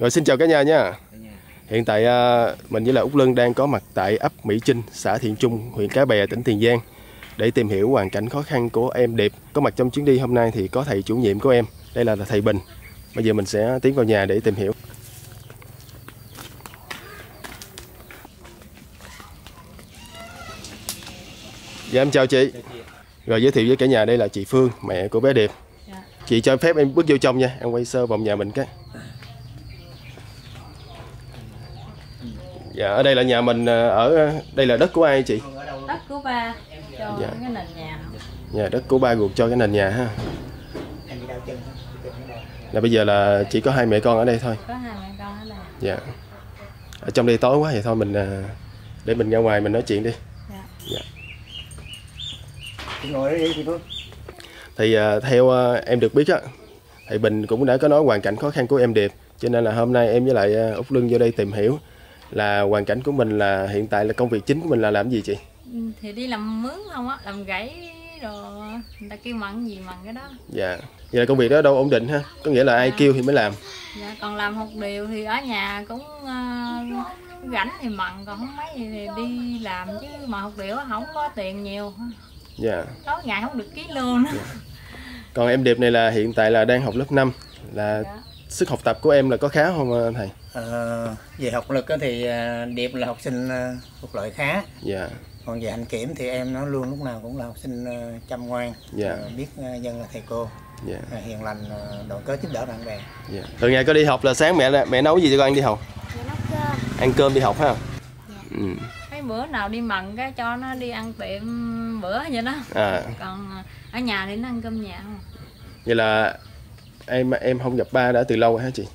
Rồi xin chào cả nhà nha. Hiện tại à, mình với là Úc Lân đang có mặt tại ấp Mỹ Trinh, xã Thiện Trung, huyện Cái Bè, tỉnh Tiền Giang để tìm hiểu hoàn cảnh khó khăn của em Điệp. Có mặt trong chuyến đi hôm nay thì có thầy chủ nhiệm của em, đây là thầy Bình. Bây giờ mình sẽ tiến vào nhà để tìm hiểu. Dạ em chào chị. Rồi giới thiệu với cả nhà đây là chị Phương, mẹ của bé Điệp. Dạ. Chị cho phép em bước vô trong nha, em quay sơ vòng nhà mình cái. Dạ ở đây là nhà mình à, ở đây là đất của ai chị? đất của ba cho Dạ. cái nền nhà Nhà đất của ba ruột cho cái nền nhà ha. Là bây giờ là chỉ có hai mẹ con ở đây thôi. có hai mẹ con ở đây Dạ. Ở trong đây tối quá vậy thôi mình à, để mình ra ngoài mình nói chuyện đi. dạ. Chị ngồi đi chị Thì à, theo à, em được biết á, thầy Bình cũng đã có nói hoàn cảnh khó khăn của em Điệp, cho nên là hôm nay em với lại à, Úc Lương vô đây tìm hiểu là hoàn cảnh của mình là hiện tại là công việc chính của mình là làm gì chị? Ừ, thì đi làm mướn không á làm gãy rồi người ta kêu mặn gì mặn cái đó Dạ. Vậy là công việc đó đâu ổn định ha? Có nghĩa là ai kêu thì mới làm. dạ còn làm một điều thì ở nhà cũng uh, rảnh thì mặn còn không mấy gì thì đi làm chứ mà học điều không có tiền nhiều Dạ. tối ngày không được ký lương nữa Còn em Điệp này là hiện tại là đang học lớp 5 là Dạ. Sức học tập của em là có khá không à, thầy? ờ, Về học lực á thì à, Điệp là học sinh à, thuộc loại khá Dạ. Còn về hạnh kiểm thì em nó luôn lúc nào cũng là học sinh à, chăm ngoan Dạ. à, Biết à, dân là thầy cô Dạ. à, Hiền lành à, đoàn kết giúp đỡ bạn bè Dạ. Thường ngày có đi học là sáng mẹ mẹ nấu gì cho con ăn đi học? Ăn cơm đi học ha? Ừ. cái bữa nào đi mặn cái cho nó đi ăn tiệm bữa vậy đó À, còn ở nhà thì nó ăn cơm nhà không vậy là em em không gặp ba đã từ lâu rồi hả chị?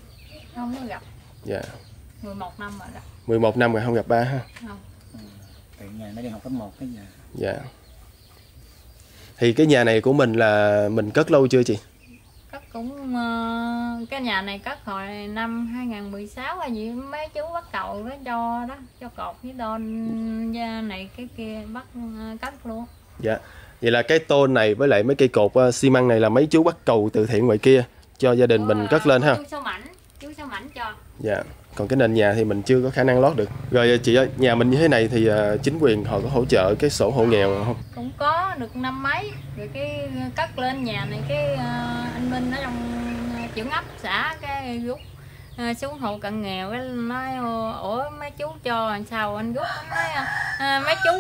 không có gặp Dạ. 11 năm rồi đó 11 năm rồi không gặp ba ha? không Từ nhà nó đi học cấp 1 tới giờ Dạ. Thì cái nhà này của mình là mình cất lâu chưa chị? cất cũng ờ, cái nhà này cất hồi năm 2016 hay gì mấy chú bắt cầu đó cho đó cho cột với đôn da này cái kia bắt ờ, cất luôn Dạ. Vậy là cái tôn này với lại mấy cây cột uh, xi măng này là mấy chú bắt cầu từ thiện ngoài kia cho gia đình mình cất lên ha. chú số mảnh chú số mảnh cho Dạ. Còn cái nền nhà thì mình chưa có khả năng lót được. Rồi chị ơi, nhà mình như thế này thì à, chính quyền họ có hỗ trợ cái sổ hộ nghèo không? cũng có được năm mấy rồi cái cất lên nhà này cái ờ, anh Minh ở trong ờ, trưởng ấp xã cái rút xuống hộ cận nghèo cái nói ủa mấy chú cho làm sao anh rút nói "Ờ, mấy chú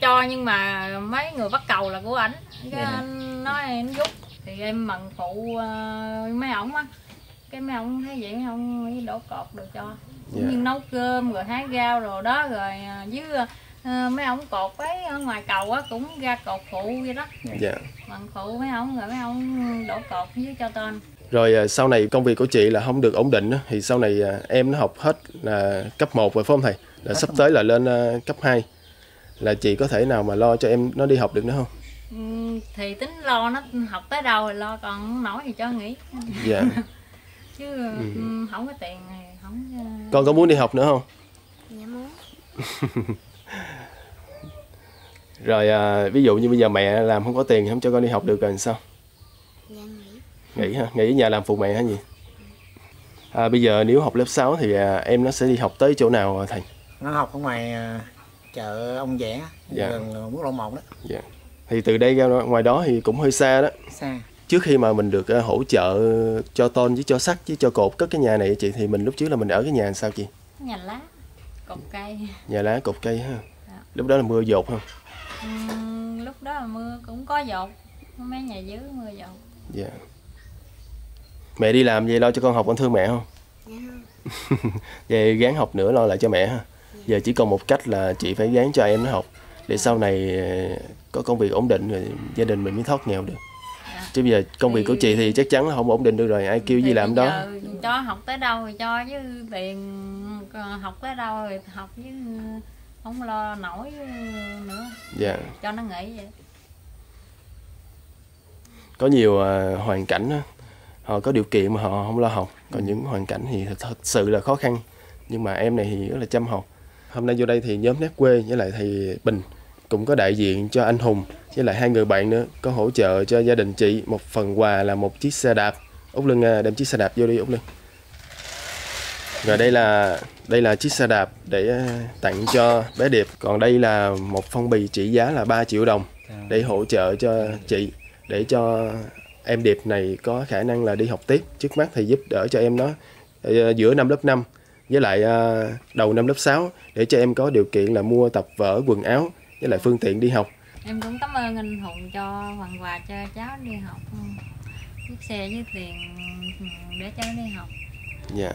cho nhưng mà mấy người bắt cầu là của ảnh cái Dạ. anh nói anh rút thì em mần phụ ờ, mấy ổng á cái mấy ông thấy vậy mấy ông mới đổ cột được cho cũng Dạ. như nấu cơm rồi hái rau rồi đó rồi ờ, với ờ, mấy ông cột ấy ở ngoài cầu á cũng ra cột phụ vậy đó Dạ. bằng phụ mấy ông rồi mấy ông đổ cột với cho tên Rồi sau này công việc của chị là không được ổn định á, thì sau này em nó học hết là cấp 1 rồi phải không thầy? Là sắp tới là lên cấp 2. Là chị có thể nào mà lo cho em nó đi học được nữa không? Ừ, thì tính lo nó học tới đâu thì lo còn nổi thì cho nghỉ Dạ. chứ ừ, không có tiền thì không Con có muốn đi học nữa không? Dạ muốn Rồi à, ví dụ như bây giờ mẹ làm không có tiền không cho con đi học được rồi làm sao? Dạ nghỉ Nghỉ ha, nghỉ ở nhà làm phụ mẹ hả gì? À, bây giờ nếu học lớp 6 thì à, em nó sẽ đi học tới chỗ nào à, thầy? Nó học ở ngoài à, chợ ông Vẽ Dạ. Gần quốc lộ 1 đó Dạ. Thì từ đây ra ngoài đó thì cũng hơi xa đó. Xa Trước khi mà mình được à, hỗ trợ cho tôn với cho sắt với cho cột cất cái nhà này chị thì mình lúc trước là mình ở cái nhà sao chị? nhà lá cột cây Nhà lá cột cây ha. Dạ. Lúc đó là mưa dột không? ừ, lúc đó là mưa cũng có dột mấy nhà dưới mưa dột Dạ. Mẹ đi làm vậy lo cho con học con thương mẹ không? Dạ không Vậy gắng học nữa lo lại cho mẹ ha. Giờ chỉ còn một cách là chị phải gắng cho em nó học để sau này ờ, có công việc ổn định rồi gia đình mình mới thoát nghèo được. Chứ bây giờ công việc của chị thì chắc chắn là không ổn định được rồi, ai kêu gì làm đó. cho học tới đâu thì cho chứ tiền học tới đâu thì học chứ không lo nổi nữa Dạ. cho nó nghỉ vậy Có nhiều ờ, hoàn cảnh á, họ có điều kiện mà họ không lo học, còn những hoàn cảnh thì thật, thật sự là khó khăn. Nhưng mà em này thì rất là chăm học. Hôm nay vô đây thì nhóm nét quê với lại thầy Bình cũng có đại diện cho anh Hùng với lại hai người bạn nữa có hỗ trợ cho gia đình chị một phần quà là một chiếc xe đạp. Úc Lưng à, đem chiếc xe đạp vô đi Úc Lưng. Rồi đây là đây là chiếc xe đạp để à, tặng cho bé Điệp. Còn đây là một phong bì trị giá là 3 triệu đồng để hỗ trợ cho chị để cho em Điệp này có khả năng là đi học tiếp. Trước mắt thì giúp đỡ cho em nó à, giữa năm lớp 5 với lại ờ, đầu năm lớp 6 để cho em có điều kiện là mua tập vở, quần áo với lại phương tiện đi học. em cũng cảm ơn anh Hùng cho phần quà cho cháu đi học chiếc xe với tiền ừ, để cháu đi học Dạ.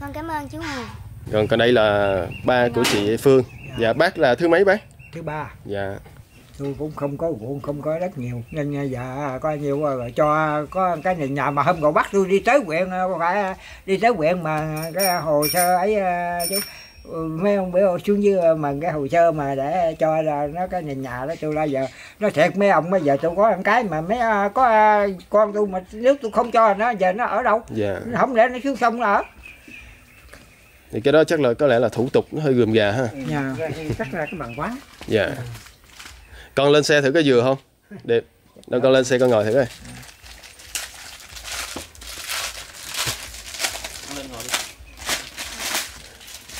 con cảm ơn chú Hùng Còn còn đây là ba của chị Phương. Dạ bác là thứ mấy bác? thứ ba Dạ. Tôi cũng không có ruộng không có đất nhiều nên dạ có nhiều rồi cho có cái nền nhà mà hôm gọi bắt tôi đi tới huyện phải đi tới huyện mà cái hồ sơ ấy à, chú Ừ, mấy ông biểu xuống dưới mà cái hồ sơ mà để cho là nó cái nền nhà đó tôi là giờ nó thiệt mấy ông bây giờ tôi có một cái mà mấy à, có con tôi mà nếu tôi không cho nó giờ nó ở đâu Dạ. không lẽ nó xuống sông nó ở Thì cái đó chắc là có lẽ là thủ tục nó hơi gườm gà ha. thì chắc là cái bằng quán Dạ. Con lên xe thử cái dừa không? Đẹp. Đâu con lên xe con ngồi thử coi.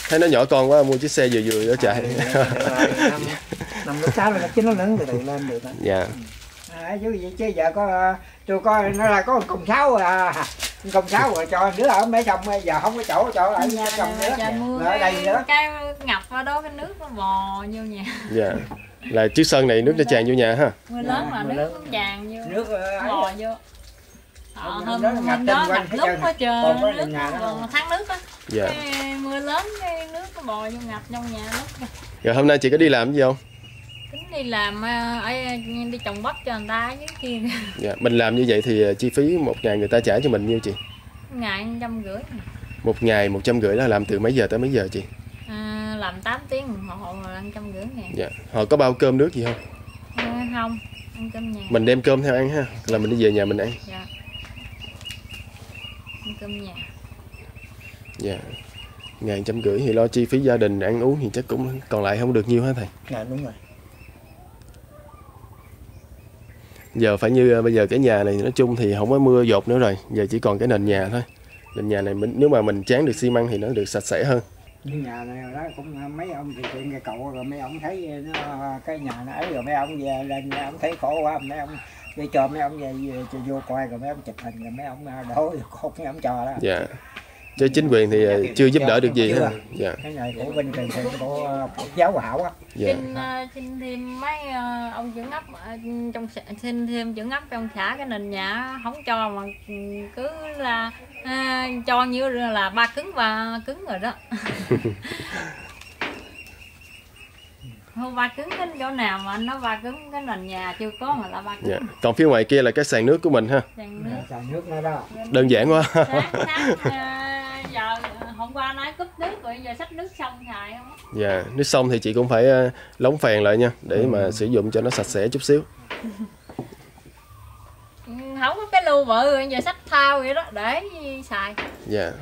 Thấy nó nhỏ con quá mua chiếc xe vừa vừa nó chạy. năm lúc sáu là chín nó lớn từ từ lên được đó. dạ. À, chứ vậy chứ giờ có tôi coi nó là có còng sáu à còng sáu rồi cho đứa ở mấy chồng giờ không có chỗ chỗ lại Dạ, chồng nữa ở đây nữa cái ngập ở đó cái nước nó bò vô nhà Dạ. Là chiếc sân này nước nó tràn vô nhà ha. mưa lớn là mưa nước nó tràn vô nước ờ, bò đó. vô Ờ, Hôm hôm đó hôm ngập hết lúc trơn. hết có nước còn tháng nước á Dạ. cái mưa lớn cái nước nó bò vô ngập trong nhà nước Rồi hôm nay chị có đi làm gì không? tính đi làm ờ, ở đi trồng bắp cho người ta dưới kia Dạ. Mình làm như vậy thì ờ, chi phí một ngày người ta trả cho mình nhiêu chị? ngày trăm rưỡi Một ngày một trăm rưỡi là làm từ mấy giờ tới mấy giờ chị? Làm 8 tiếng đồng hồ là ăn trăm rưỡi ngàn Dạ. Họ có bao cơm nước gì không? à, không ăn cơm nhà Mình đem cơm theo ăn ha. Là mình đi về nhà mình ăn. dạ ăn cơm nhà Dạ. Ngàn trăm rưỡi thì lo chi phí gia đình ăn uống thì chắc cũng còn lại không được nhiều hả thầy? dạ đúng rồi Giờ phải như ờ, bây giờ cái nhà này nói chung thì không có mưa dột nữa rồi. Giờ chỉ còn cái nền nhà thôi. Nền nhà này mình, nếu mà mình tráng được xi măng thì nó được sạch sẽ hơn như nhà này đó cũng à, mấy ông thì chuyện cái cậu rồi mấy ông thấy à, nó à, cái nhà nó ấy rồi mấy ông về lên mấy ông thấy khổ quá mấy ông đi cho mấy ông về, về cho vô coi rồi mấy ông chụp hình rồi mấy ông đổ khóc mấy ông trò đó Dạ. Chứ chính quyền thì ờ, chưa giúp đỡ được gì Chưa. ha. Dạ. cái này của bên thiện của Phật giáo hảo á Dạ. xin ờ, xin thêm mấy ờ, ông trưởng ấp trong xin thêm trưởng ấp trong xã cái nền nhà không cho mà ừ, cứ là à, cho như là ba cứng và cứng rồi đó không ba cứng cái chỗ nào mà nói ba cứng cái nền nhà chưa có mà là ba cứng Dạ. Còn phía ngoài kia là cái sàn nước của mình ha. Đèn nước xài nước nó đó Đơn giản quá. sáng sáng à, hôm qua nói cúp nước rồi giờ xách nước xong xài không. Dạ, nước xong thì chị cũng phải ờ, lóng phèn lại nha để mà sử dụng cho nó sạch sẽ chút xíu. Ừ, không có cái lưu bự rồi giờ xách thao vậy đó để xài Dạ.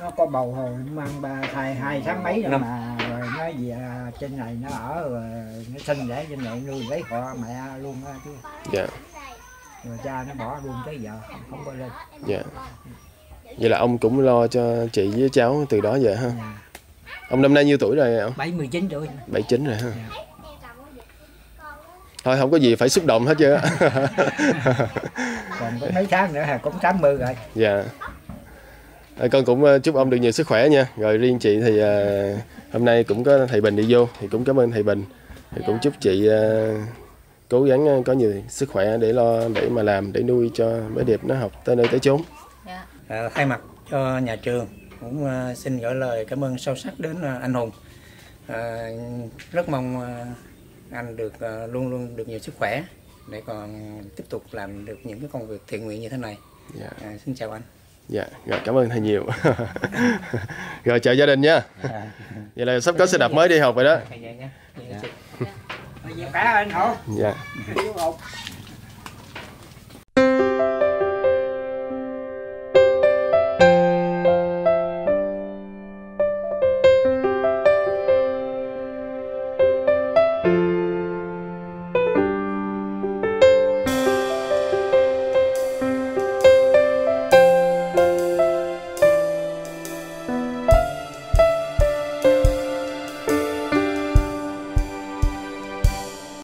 nó có bầu hồi mang ba thai hai tháng mấy rồi mà rồi nó về à, trên này nó ở rồi nó sinh để trên này nuôi lấy họ mẹ luôn á chứ Dạ. rồi cha nó bỏ luôn tới giờ không, không có lên Dạ. Vậy là ông cũng lo cho chị với cháu từ đó giờ ha. Ông năm nay nhiêu tuổi rồi ông? bảy mươi chín tuổi 79 rồi ha. Thôi không có gì phải xúc động hết chứ. còn có mấy tháng nữa là cũng 80 rồi dạ. À, con cũng ờ, chúc ông được nhiều sức khỏe nha. Rồi riêng chị thì ờ, hôm nay cũng có thầy Bình đi vô thì cũng cảm ơn thầy Bình. Thì cũng chúc chị cố gắng có nhiều sức khỏe để lo để mà làm để nuôi cho bé Điệp nó học tới nơi tới chốn. Dạ À, thay mặt cho nhà trường cũng à, xin gửi lời cảm ơn sâu sắc đến à, anh Hùng. À, rất mong à, anh được à, luôn luôn được nhiều sức khỏe để còn tiếp tục làm được những cái công việc thiện nguyện như thế này. Dạ. À, xin chào anh. Dạ, rồi cảm ơn thầy nhiều. rồi chào gia đình nha. Vậy là sắp có xe đạp mới đi học rồi đó. Thầy dạy nha. bây giờ khỏe anh hổ Dạ.